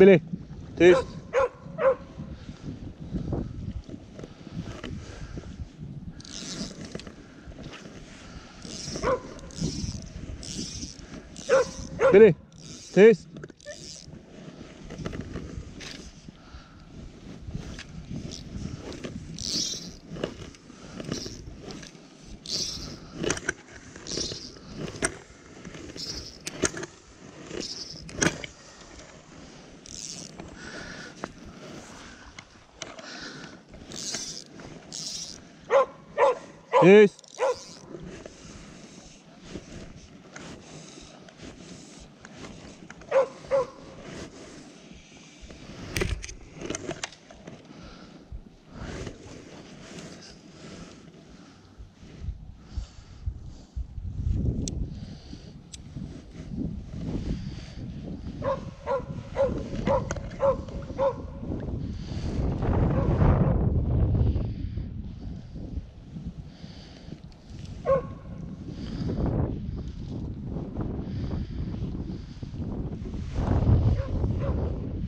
Billy, tyst. Billy, tyst. Tyst.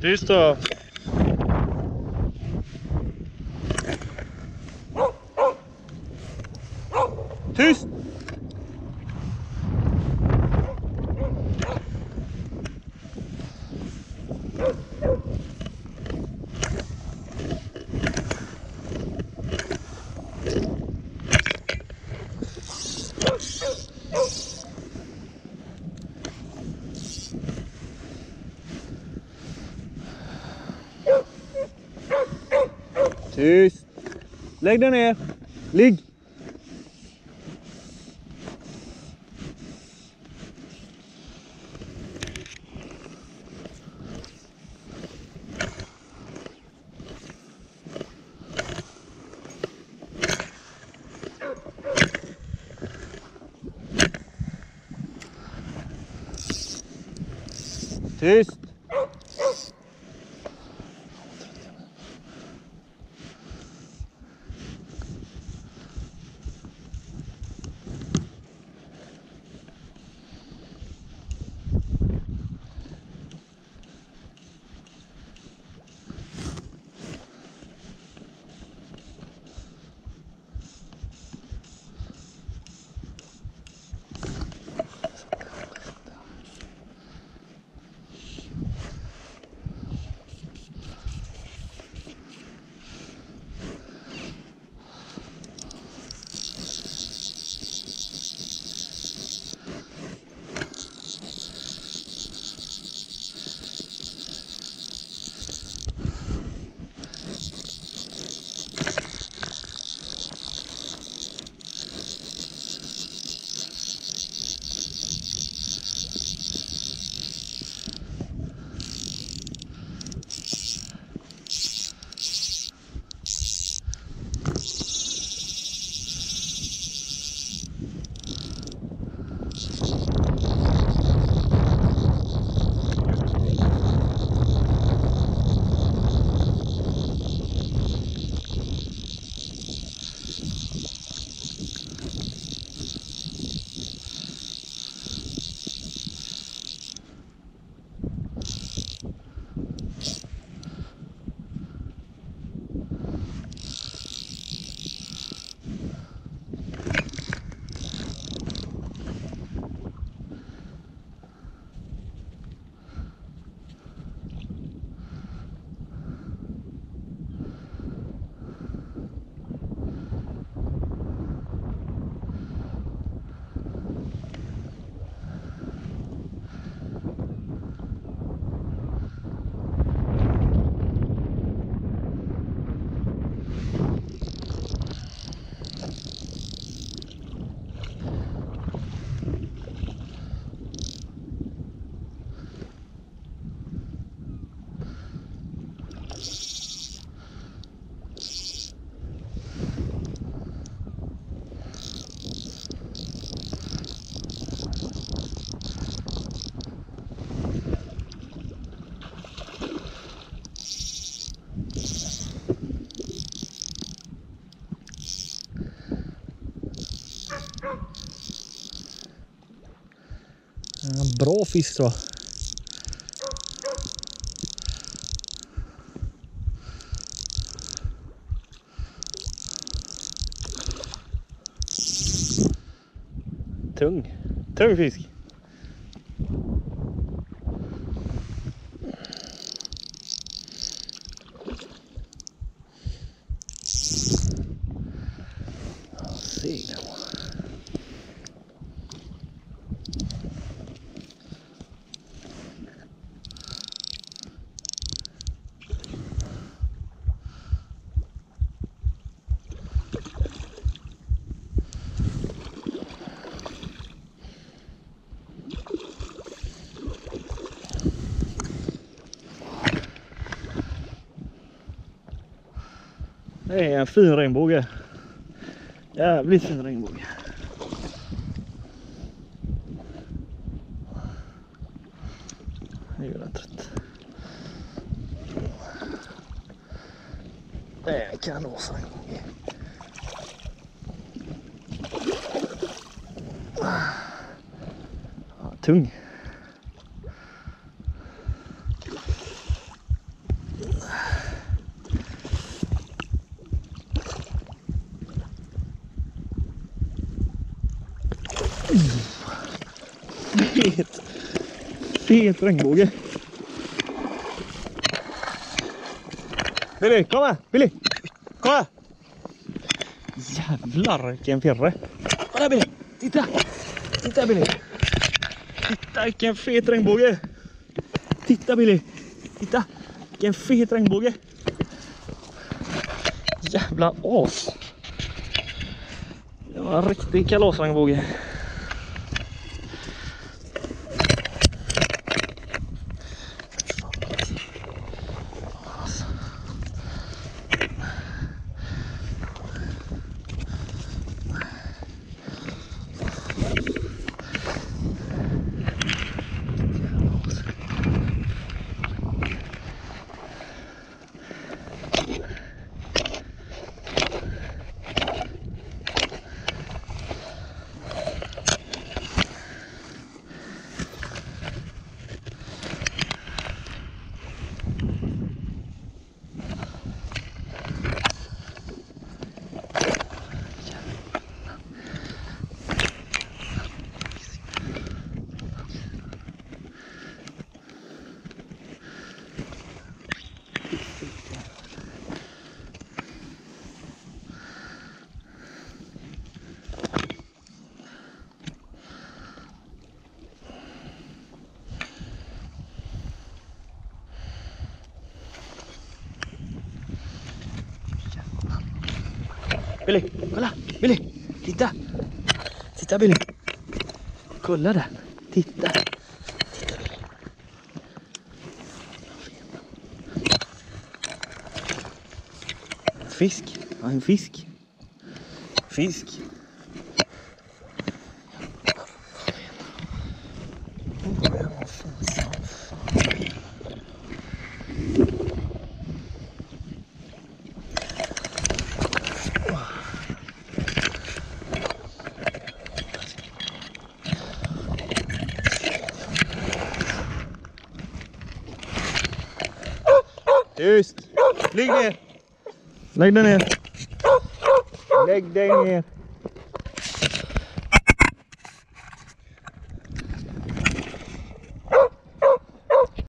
Tyst då. Tyst! Tyst! Lägg dig ner. Ligg! Tyst! fisk tror jag. Tung. Tung fisk. Det är en fin regnbåge. Jävligt fin regnbåge. Nu är den trött. Det är en kanonregnbåge. Tung. Fet. Fet regnbåge. Billy, kom här! Billy! Kom här! Jävlar vilken pirre. Kolla Billy! Titta! Titta Billy! Titta vilken fet regnbåge! Titta Billy! Titta! Vilken fet regnbåge! Jävla as! Det var en riktig kalasregnbåge. Billy, kolla! Billy! Titta! Titta Billy! Kolla där! Titta! Titta Billy! Fisk! Ja, en fisk! Fisk! Tyst! Lägg ner! Lägg dig ner! Lägg dig ner!